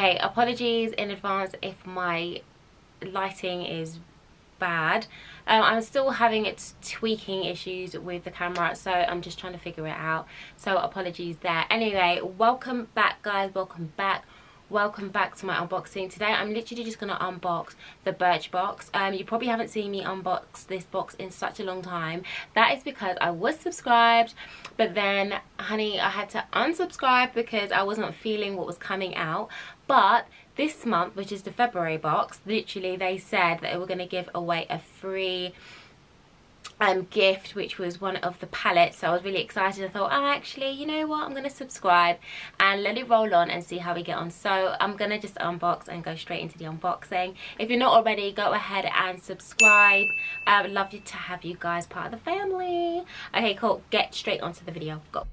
Okay, apologies in advance if my lighting is bad. Um, I'm still having it tweaking issues with the camera, so I'm just trying to figure it out. So apologies there. Anyway, welcome back guys, welcome back welcome back to my unboxing today i'm literally just gonna unbox the birchbox um you probably haven't seen me unbox this box in such a long time that is because i was subscribed but then honey i had to unsubscribe because i wasn't feeling what was coming out but this month which is the february box literally they said that they were going to give away a free um, gift which was one of the palettes. So I was really excited. I thought oh actually you know what? I'm gonna subscribe and let it roll on and see how we get on. So I'm gonna just unbox and go straight into the unboxing. If you're not already go ahead and subscribe. I would love you to have you guys part of the family. Okay cool. Get straight onto the video. Go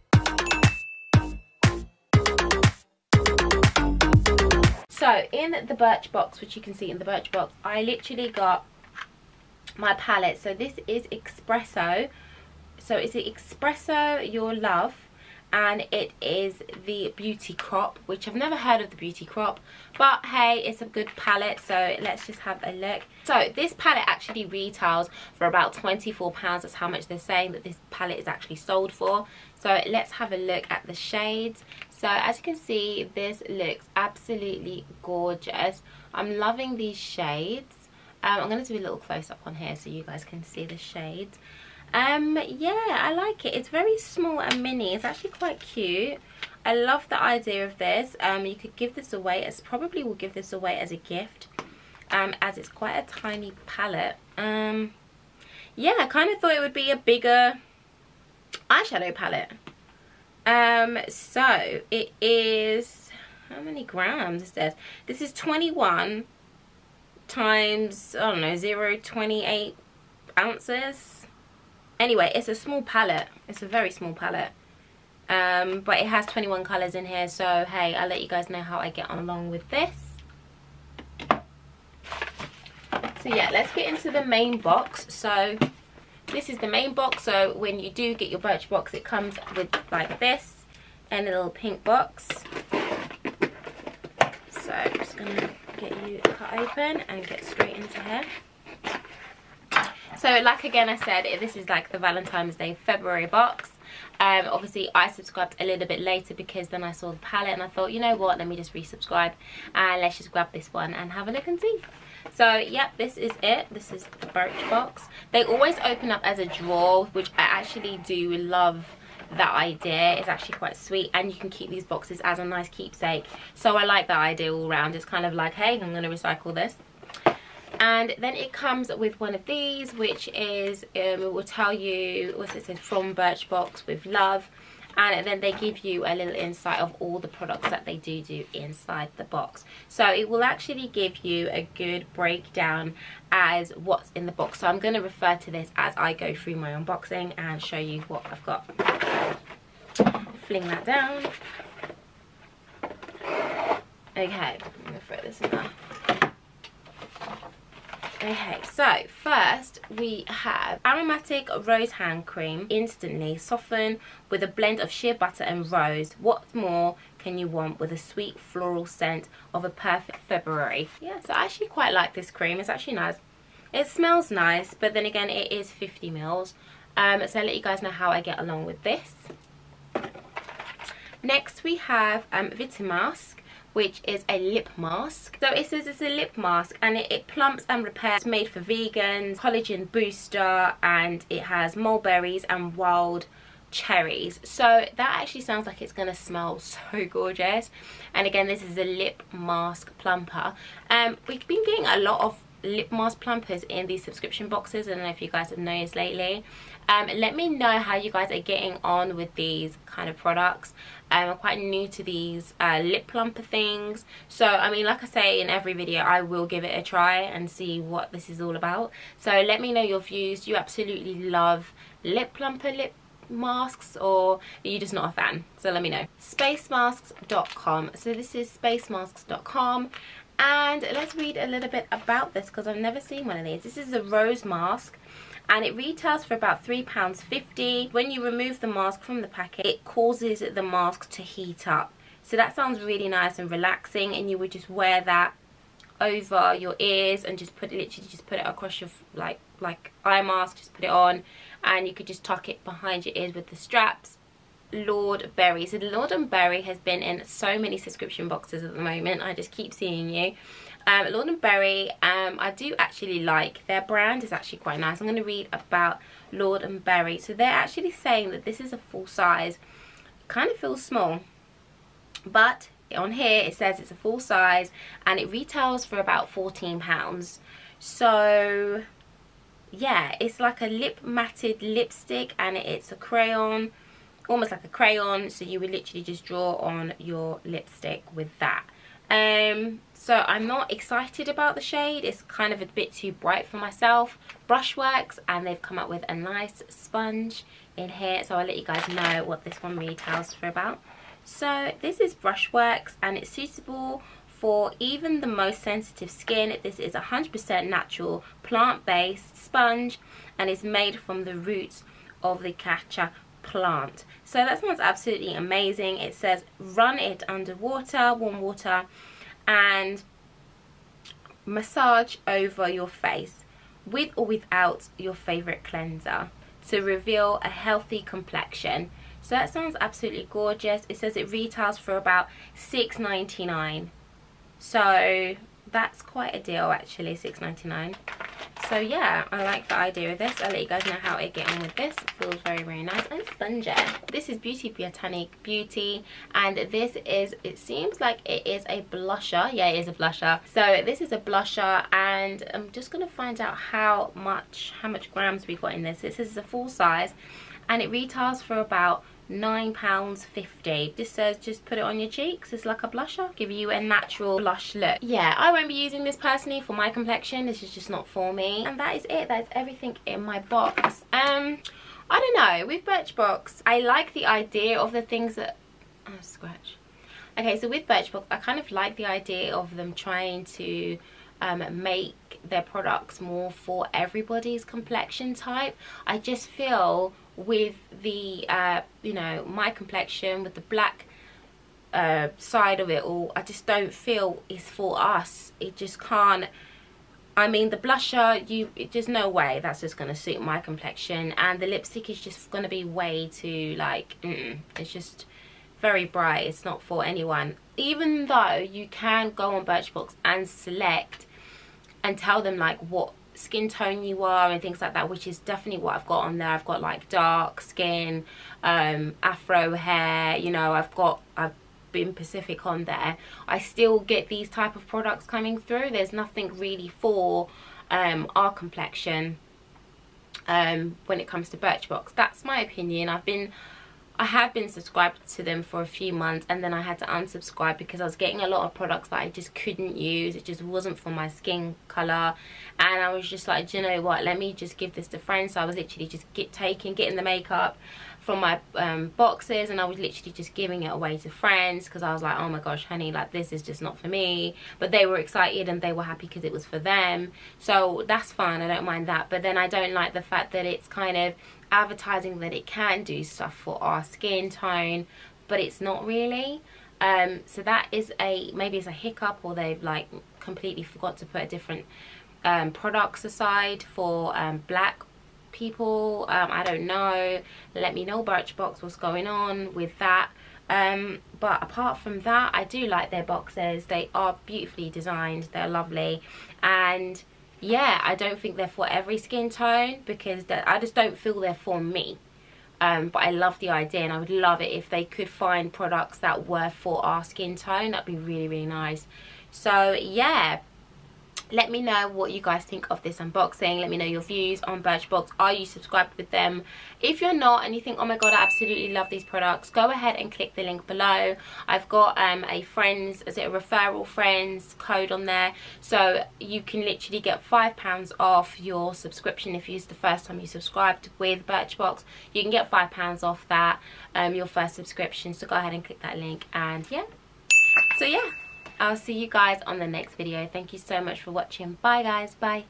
so in the Birchbox which you can see in the Birchbox I literally got my palette. So this is espresso so it's the espresso your love and it is the beauty crop which I've never heard of the beauty crop but hey it's a good palette so let's just have a look. So this palette actually retails for about 24 pounds. That's how much they're saying that this palette is actually sold for. So let's have a look at the shades so as you can see this looks absolutely gorgeous I'm loving these shades um, I'm going to do a little close-up on here so you guys can see the shades. Um, yeah, I like it. It's very small and mini. It's actually quite cute. I love the idea of this. Um, you could give this away as probably will give this away as a gift. Um, as it's quite a tiny palette. Um, yeah, I kind of thought it would be a bigger eyeshadow palette. Um, so it is how many grams is this? This is 21 times, I don't know, 0 28 ounces. Anyway, it's a small palette. It's a very small palette. Um, but it has 21 colours in here. So, hey, I'll let you guys know how I get on along with this. So, yeah, let's get into the main box. So, this is the main box. So, when you do get your Birchbox, it comes with like this. And a little pink box. So, I'm just to get you cut open and get straight into here so like again i said this is like the valentine's day february box um, obviously i subscribed a little bit later because then i saw the palette and i thought you know what? Let me just resubscribe and let's just grab this one and have a look and see. So yep this is it. This is the birch box. They always open up as a drawer which i actually do love that idea. Is actually quite sweet and you can keep these boxes as a nice keepsake. So i like that idea all round. It's kind of like hey i'm going to recycle this and then it comes with one of these which is um, it will tell you what it says from birchbox with love. And then they give you a little insight of all the products that they do do inside the box. So it will actually give you a good breakdown as what's in the box. So i'm going to refer to this as i go through my unboxing and show you what i've got. Fling that down. Okay i'm gonna throw this in there Okay, so first we have Aromatic Rose Hand Cream. Instantly soften with a blend of shea butter and rose. What more can you want with a sweet floral scent of a perfect February? Yeah, so I actually quite like this cream. It's actually nice. It smells nice, but then again, it is 50 mils. Um, so I'll let you guys know how I get along with this. Next, we have um, Vitamasque which is a lip mask. So it says it's a lip mask and it, it plumps and repairs. It's made for vegans, collagen booster, and it has mulberries and wild cherries so that actually sounds like it's gonna smell so gorgeous and again this is a lip mask plumper um we've been getting a lot of lip mask plumpers in these subscription boxes. I don't know if you guys have noticed lately. Um, let me know how you guys are getting on with these kind of products. Um, I'm quite new to these uh, lip plumper things. So I mean like I say in every video I will give it a try and see what this is all about. So let me know your views. Do you absolutely love lip plumper lip masks or are you just not a fan? So let me know. spacemasks.com so this is spacemasks.com and let's read a little bit about this because I've never seen one of these this is a rose mask and it retails for about £3.50. When you remove the mask from the packet, it causes the mask to heat up. so that sounds really nice and relaxing and you would just wear that over your ears and just put it literally just put it across your like like eye mask just put it on and you could just tuck it behind your ears with the straps Lord Berry. So Lord and Berry has been in so many subscription boxes at the moment. I just keep seeing you. Um, Lord and Berry, um, I do actually like their brand. is actually quite nice. I'm going to read about Lord and Berry. So they're actually saying that this is a full size. Kind of feels small. But on here it says it's a full size and it retails for about £14. So yeah, it's like a lip matted lipstick and it's a crayon almost like a crayon so you would literally just draw on your lipstick with that. Um so i'm not excited about the shade. It's kind of a bit too bright for myself. Brushworks and they've come up with a nice sponge in here so i'll let you guys know what this one retails for about. So this is brushworks and it's suitable for even the most sensitive skin. This is 100% natural plant-based sponge and is made from the roots of the catcha plant. So that sounds absolutely amazing. It says run it under water warm water and massage over your face with or without your favorite cleanser to reveal a healthy complexion. So that sounds absolutely gorgeous. It says it retails for about 6.99 so that's quite a deal actually 6.99 so yeah i like the idea of this. I'll let you guys know how i get on with this. It feels very very nice and spongy. This is beauty botanic beauty and this is it seems like it is a blusher. Yeah it is a blusher. So this is a blusher and i'm just gonna find out how much how much grams we've got in this. This is a full size and it retails for about £9.50. This says just put it on your cheeks. It's like a blusher. Give you a natural blush look. Yeah, I won't be using this personally for my complexion. This is just not for me. And that is it. That's everything in my box. Um, I don't know. With Birchbox, I like the idea of the things that... Oh, scratch. Okay, so with Birchbox, I kind of like the idea of them trying to um, make their products more for everybody's complexion type. I just feel with the uh, you know my complexion with the black uh, side of it all I just don't feel is for us. It just can't I mean the blusher you there's no way that's just gonna suit my complexion. And the lipstick is just gonna be way too like mm, it's just very bright. It's not for anyone. Even though you can go on Birchbox and select and tell them like what skin tone you are and things like that which is definitely what I've got on there. I've got like dark skin um, afro hair you know I've got I've been Pacific on there. I still get these type of products coming through. There's nothing really for um, our complexion um, when it comes to Birchbox that's my opinion. I've been I have been subscribed to them for a few months and then I had to unsubscribe because I was getting a lot of products that I just couldn't use. It just wasn't for my skin colour and I was just like, you know what, let me just give this to friends. So I was literally just get taking, getting the makeup from my um, boxes and I was literally just giving it away to friends because I was like, oh my gosh, honey, like this is just not for me. But they were excited and they were happy because it was for them. So that's fine, I don't mind that. But then I don't like the fact that it's kind of advertising that it can do stuff for our skin tone but it's not really um, so that is a maybe it's a hiccup or they've like completely forgot to put a different um, products aside for um, black people um, I don't know. Let me know Birchbox what's going on with that. Um, but apart from that I do like their boxes. They are beautifully designed. They're lovely. And yeah i don't think they're for every skin tone because i just don't feel they're for me. Um, but i love the idea and i would love it if they could find products that were for our skin tone. That'd be really really nice. So yeah let me know what you guys think of this unboxing. Let me know your views on birchbox. Are you subscribed with them? If you're not and you think oh my god i absolutely love these products go ahead and click the link below. I've got um, a friends is it a referral friends code on there? So you can literally get five pounds off your subscription if it's the first time you subscribed with birchbox. You can get five pounds off that um, your first subscription. So go ahead and click that link and yeah. So yeah I'll see you guys on the next video. Thank you so much for watching. Bye guys. Bye.